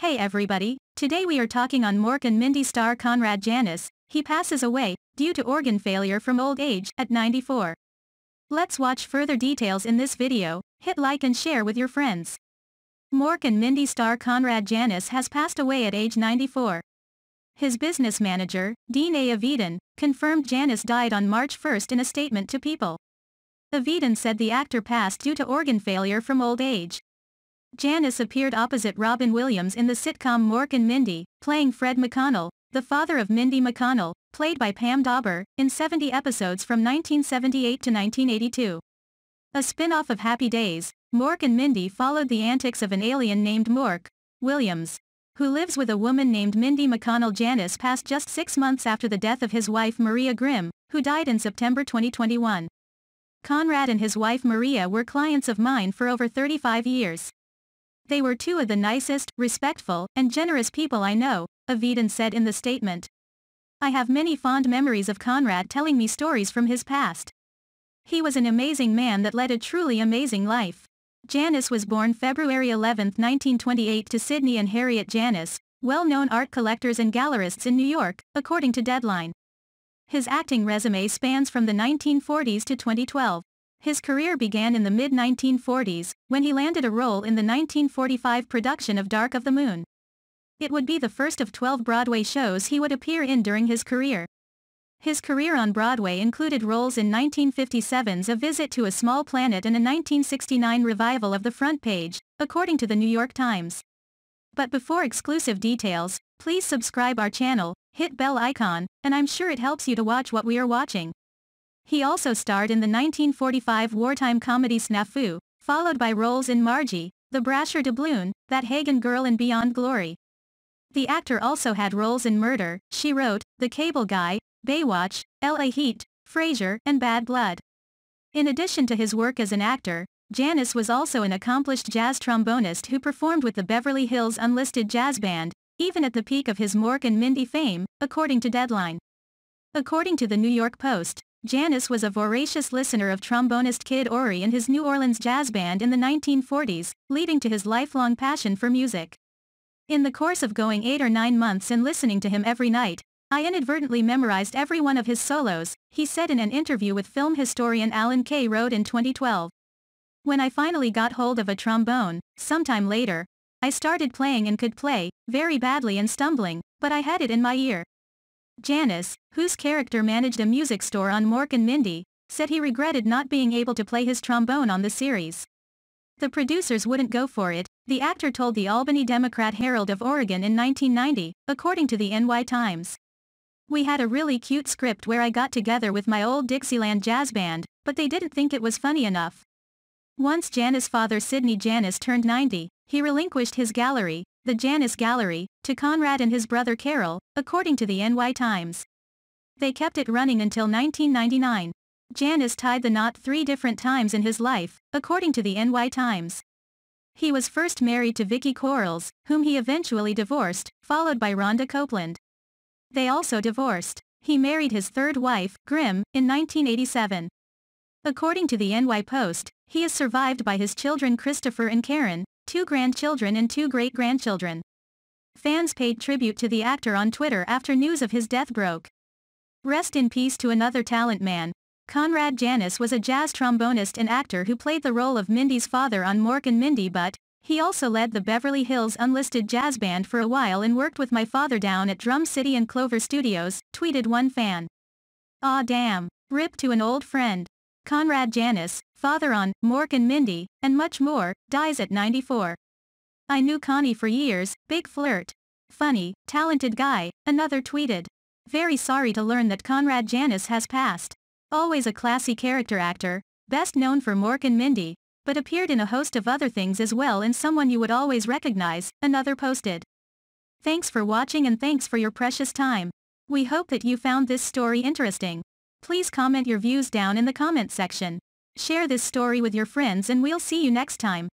Hey everybody, today we are talking on Mork and Mindy star Conrad Janis, he passes away, due to organ failure from old age, at 94. Let's watch further details in this video, hit like and share with your friends. Mork and Mindy star Conrad Janis has passed away at age 94. His business manager, Dean A. Avidan, confirmed Janis died on March 1 in a statement to People. Avidan said the actor passed due to organ failure from old age. Janis appeared opposite Robin Williams in the sitcom Mork and Mindy, playing Fred McConnell, the father of Mindy McConnell, played by Pam Dawber, in 70 episodes from 1978 to 1982. A spin-off of Happy Days, Mork and Mindy followed the antics of an alien named Mork, Williams, who lives with a woman named Mindy McConnell Janis passed just six months after the death of his wife Maria Grimm, who died in September 2021. Conrad and his wife Maria were clients of mine for over 35 years. They were two of the nicest, respectful, and generous people I know, Avidan said in the statement. I have many fond memories of Conrad telling me stories from his past. He was an amazing man that led a truly amazing life. Janis was born February 11, 1928 to Sidney and Harriet Janis, well-known art collectors and gallerists in New York, according to Deadline. His acting resume spans from the 1940s to 2012. His career began in the mid-1940s, when he landed a role in the 1945 production of Dark of the Moon. It would be the first of 12 Broadway shows he would appear in during his career. His career on Broadway included roles in 1957's A Visit to a Small Planet and a 1969 revival of The Front Page, according to the New York Times. But before exclusive details, please subscribe our channel, hit bell icon, and I'm sure it helps you to watch what we are watching. He also starred in the 1945 wartime comedy Snafu, followed by roles in Margie, The Brasher Doubloon, That Hagen Girl and Beyond Glory. The actor also had roles in Murder, She Wrote, The Cable Guy, Baywatch, L.A. Heat, Frasier, and Bad Blood. In addition to his work as an actor, Janis was also an accomplished jazz trombonist who performed with the Beverly Hills Unlisted Jazz Band, even at the peak of his Mork and Mindy fame, according to Deadline. According to the New York Post, Janis was a voracious listener of trombonist Kid Ory and his New Orleans jazz band in the 1940s, leading to his lifelong passion for music. In the course of going eight or nine months and listening to him every night, I inadvertently memorized every one of his solos, he said in an interview with film historian Alan K. Rode in 2012. When I finally got hold of a trombone, sometime later, I started playing and could play, very badly and stumbling, but I had it in my ear. Janis, whose character managed a music store on Mork and Mindy, said he regretted not being able to play his trombone on the series. The producers wouldn't go for it, the actor told the Albany Democrat Herald of Oregon in 1990, according to the NY Times. We had a really cute script where I got together with my old Dixieland jazz band, but they didn't think it was funny enough. Once Janis' father Sidney Janis turned 90, he relinquished his gallery, the Janis Gallery, to Conrad and his brother Carroll, according to the NY Times. They kept it running until 1999. Janis tied the knot three different times in his life, according to the NY Times. He was first married to Vicki Quarles, whom he eventually divorced, followed by Rhonda Copeland. They also divorced. He married his third wife, Grimm, in 1987. According to the NY Post, he is survived by his children Christopher and Karen, two grandchildren and two great-grandchildren. Fans paid tribute to the actor on Twitter after news of his death broke. Rest in peace to another talent man. Conrad Janis was a jazz trombonist and actor who played the role of Mindy's father on Mork and Mindy but, he also led the Beverly Hills Unlisted Jazz Band for a while and worked with my father down at Drum City and Clover Studios, tweeted one fan. Aw damn. Rip to an old friend. Conrad Janis, father on Mork and Mindy, and much more, dies at 94. I knew Connie for years, big flirt. Funny, talented guy, another tweeted. Very sorry to learn that Conrad Janis has passed. Always a classy character actor, best known for Mork and Mindy, but appeared in a host of other things as well and someone you would always recognize, another posted. Thanks for watching and thanks for your precious time. We hope that you found this story interesting. Please comment your views down in the comment section. Share this story with your friends and we'll see you next time.